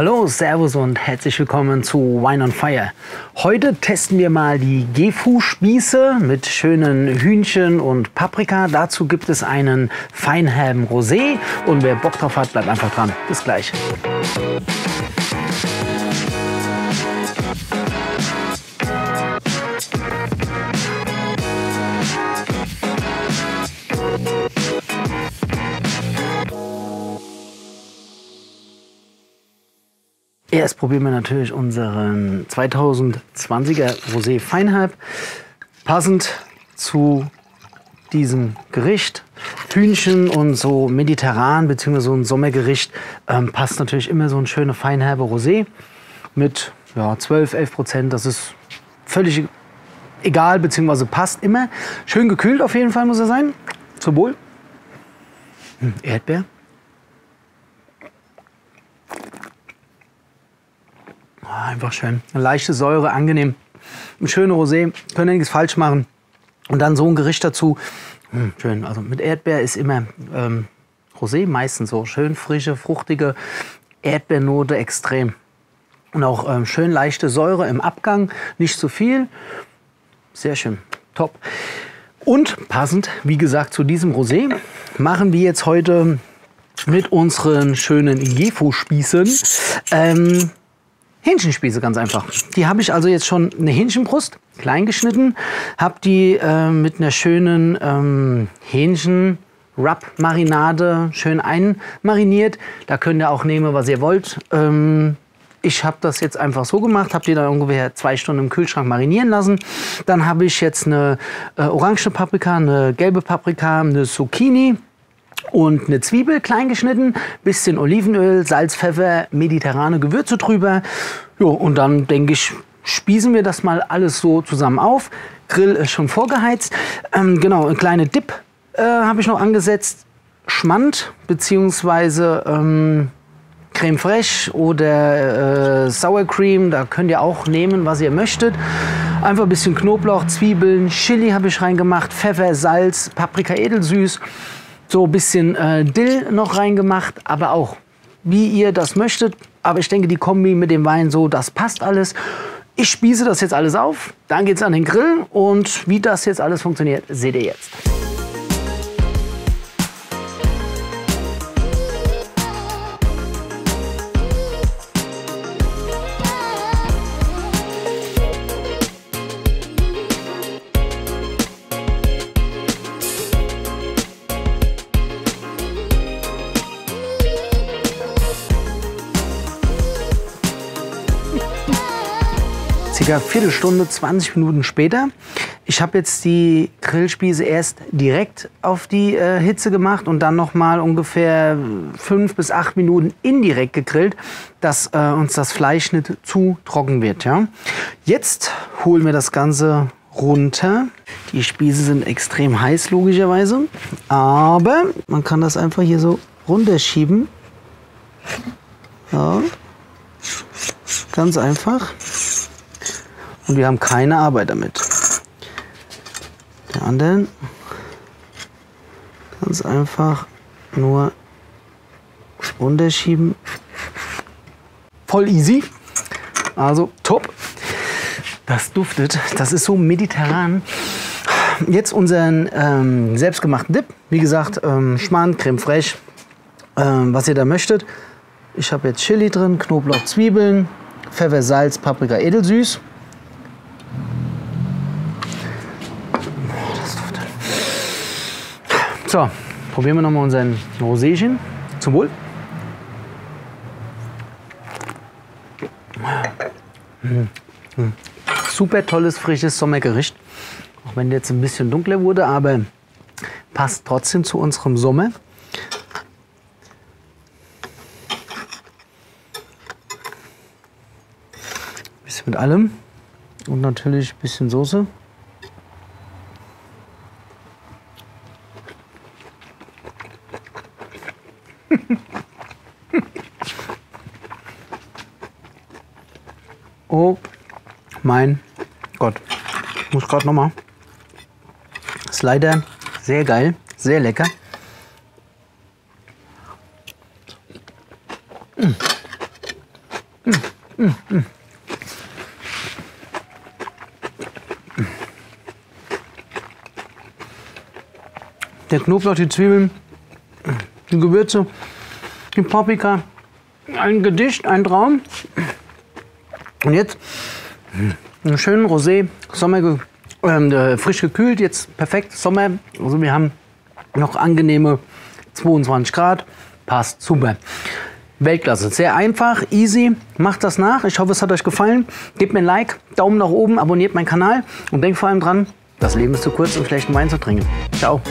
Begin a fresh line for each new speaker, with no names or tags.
Hallo, Servus und herzlich willkommen zu Wine on Fire. Heute testen wir mal die Gefu-Spieße mit schönen Hühnchen und Paprika. Dazu gibt es einen feinherben Rosé und wer Bock drauf hat, bleibt einfach dran. Bis gleich. Erst probieren wir natürlich unseren 2020er Rosé Feinhalb. Passend zu diesem Gericht. Hühnchen und so mediterran bzw. so ein Sommergericht ähm, passt natürlich immer so ein schöner feinherbe Rosé mit ja, 12, 11 Prozent. Das ist völlig egal bzw. passt immer. Schön gekühlt auf jeden Fall muss er sein. Zum Wohl. Hm, Erdbeer. Einfach schön. Eine leichte Säure, angenehm. Ein schöner Rosé, können nichts falsch machen. Und dann so ein Gericht dazu. Hm, schön. Also mit Erdbeer ist immer ähm, Rosé meistens so. Schön frische, fruchtige Erdbeernote extrem. Und auch ähm, schön leichte Säure im Abgang. Nicht zu viel. Sehr schön. Top. Und passend, wie gesagt, zu diesem Rosé machen wir jetzt heute mit unseren schönen Jefu-Spießen ähm, Hähnchenspieße ganz einfach. Die habe ich also jetzt schon eine Hähnchenbrust klein geschnitten, habe die äh, mit einer schönen ähm, Hähnchen Rub-Marinade schön einmariniert. Da könnt ihr auch nehmen, was ihr wollt. Ähm, ich habe das jetzt einfach so gemacht, habe die dann ungefähr zwei Stunden im Kühlschrank marinieren lassen. Dann habe ich jetzt eine äh, orange Paprika, eine gelbe Paprika, eine Zucchini und eine Zwiebel klein geschnitten, bisschen Olivenöl, Salz, Pfeffer, mediterrane Gewürze drüber. Jo, und dann denke ich, spießen wir das mal alles so zusammen auf. Grill ist schon vorgeheizt. Ähm, genau, eine kleine Dip äh, habe ich noch angesetzt. Schmand beziehungsweise ähm, Creme fraiche oder äh, Sour Cream, da könnt ihr auch nehmen, was ihr möchtet. Einfach ein bisschen Knoblauch, Zwiebeln, Chili habe ich reingemacht, Pfeffer, Salz, Paprika edelsüß so ein bisschen äh, Dill noch reingemacht, aber auch wie ihr das möchtet. Aber ich denke, die Kombi mit dem Wein so, das passt alles. Ich spieße das jetzt alles auf, dann geht es an den Grill und wie das jetzt alles funktioniert, seht ihr jetzt. Circa Viertelstunde, 20 Minuten später. Ich habe jetzt die Grillspieße erst direkt auf die äh, Hitze gemacht und dann noch mal ungefähr fünf bis acht Minuten indirekt gegrillt, dass äh, uns das Fleisch nicht zu trocken wird. Ja? Jetzt holen wir das Ganze runter. Die Spieße sind extrem heiß logischerweise, aber man kann das einfach hier so runterschieben. Ja. Ganz einfach und wir haben keine Arbeit damit. Der anderen ganz einfach nur runterschieben. Voll easy. Also top. Das duftet. Das ist so mediterran. Jetzt unseren ähm, selbstgemachten Dip. Wie gesagt, ähm, Schmarrn, Creme fraiche, ähm, was ihr da möchtet. Ich habe jetzt Chili drin, Knoblauch, Zwiebeln, Pfeffer, Salz, Paprika, edelsüß. So, probieren wir nochmal unseren Roséchen. Zum Wohl. Super tolles, frisches Sommergericht. Auch wenn jetzt ein bisschen dunkler wurde, aber passt trotzdem zu unserem Sommer. Bisschen mit allem und natürlich ein bisschen Soße. oh mein Gott. Ich muss gerade noch mal. Ist leider sehr geil, sehr lecker. Der Knoblauch, die Zwiebeln, die Gewürze, die Paprika, ein Gedicht, ein Traum. Und jetzt einen schönen Rosé, Sommer, äh, frisch gekühlt, jetzt perfekt Sommer. Also wir haben noch angenehme 22 Grad, passt super. Weltklasse, sehr einfach, easy, macht das nach. Ich hoffe, es hat euch gefallen. Gebt mir ein Like, Daumen nach oben, abonniert meinen Kanal und denkt vor allem dran, das Leben ist zu kurz, um schlechten Wein zu trinken. Ciao.